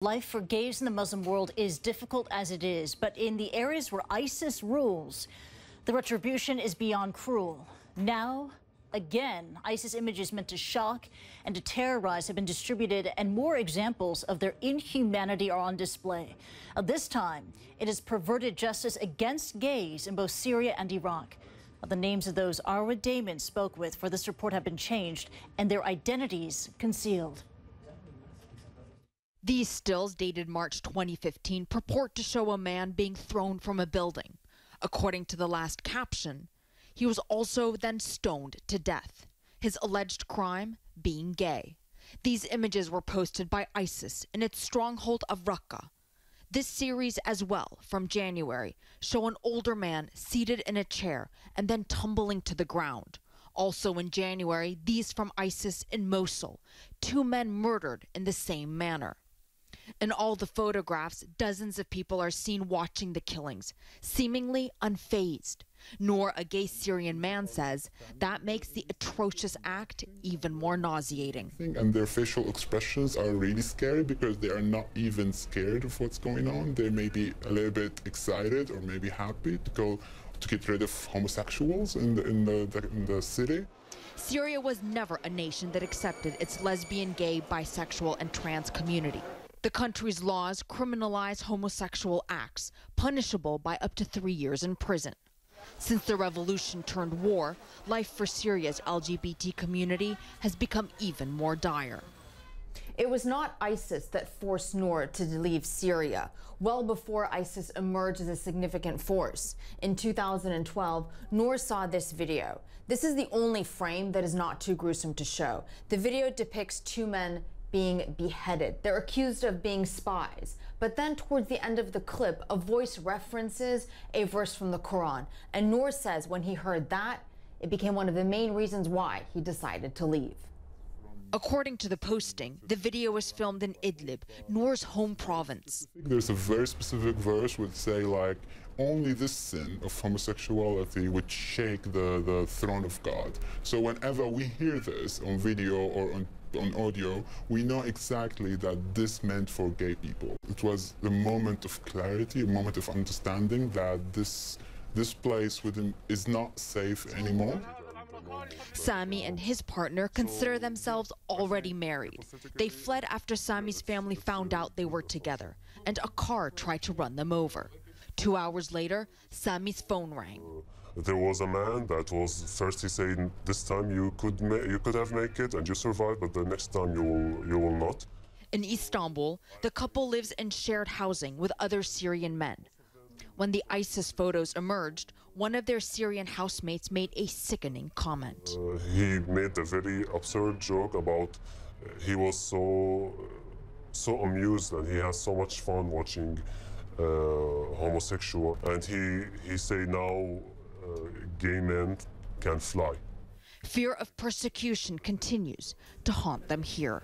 Life for gays in the Muslim world is difficult as it is, but in the areas where ISIS rules, the retribution is beyond cruel. Now, again, ISIS images meant to shock and to terrorize have been distributed, and more examples of their inhumanity are on display. This time, it is perverted justice against gays in both Syria and Iraq. The names of those Arwa Damon spoke with for this report have been changed and their identities concealed. These stills, dated March 2015, purport to show a man being thrown from a building. According to the last caption, he was also then stoned to death. His alleged crime being gay. These images were posted by ISIS in its stronghold of Raqqa. This series as well, from January, show an older man seated in a chair and then tumbling to the ground. Also in January, these from ISIS in Mosul, two men murdered in the same manner. In all the photographs, dozens of people are seen watching the killings, seemingly unfazed. Nour, a gay Syrian man, says that makes the atrocious act even more nauseating. And their facial expressions are really scary because they are not even scared of what's going on. They may be a little bit excited or maybe happy to go to get rid of homosexuals in the, in the, the in the city. Syria was never a nation that accepted its lesbian, gay, bisexual, and trans community. The country's laws criminalize homosexual acts, punishable by up to three years in prison. Since the revolution turned war, life for Syria's LGBT community has become even more dire. It was not ISIS that forced Nour to leave Syria, well before ISIS emerged as a significant force. In 2012, Nour saw this video. This is the only frame that is not too gruesome to show. The video depicts two men being beheaded. They're accused of being spies. But then towards the end of the clip, a voice references a verse from the Quran. And Nour says when he heard that, it became one of the main reasons why he decided to leave. According to the posting, the video was filmed in Idlib, Nour's home province. There's a very specific verse would say like, only this sin of homosexuality would shake the, the throne of God. So whenever we hear this on video or on on audio, we know exactly that this meant for gay people. It was a moment of clarity, a moment of understanding that this, this place within is not safe anymore. Sami and his partner consider themselves already married. They fled after Sami's family found out they were together, and a car tried to run them over. Two hours later, Sami's phone rang uh, there was a man that was he said this time you could you could have make it and you survived but the next time you will you will not in istanbul the couple lives in shared housing with other syrian men when the isis photos emerged one of their syrian housemates made a sickening comment uh, he made a very absurd joke about uh, he was so so amused and he has so much fun watching uh, homosexual and he he say now gay men can fly. Fear of persecution continues to haunt them here.